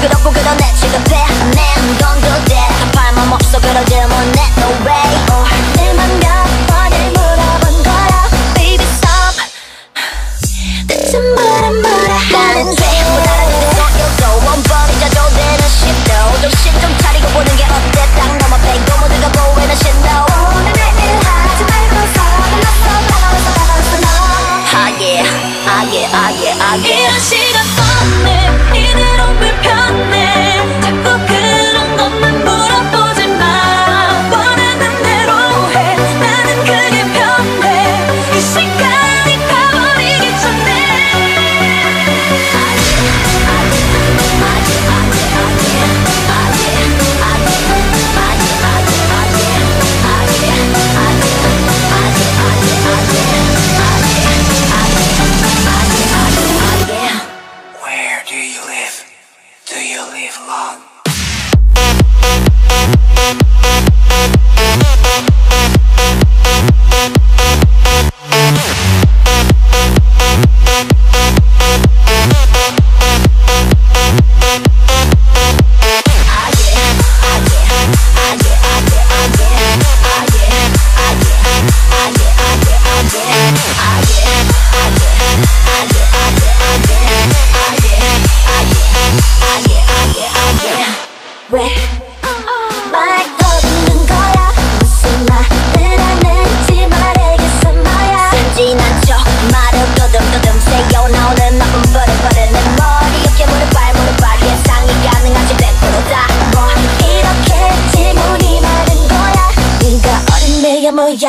시끄럽고 그런 내 취급해 Man don't do that 난 발몸없어 그러지 못해. No way. 어. oh. 내맘 몇 번을 물어본 거야. Baby stop. 대충 뭐라 뭐라 나는 죄인보다 원벌이자 조대는 10도 정신 좀 차리고 보는 게 어때? 땅 넘어 빼고 모두가 보이는 신도 게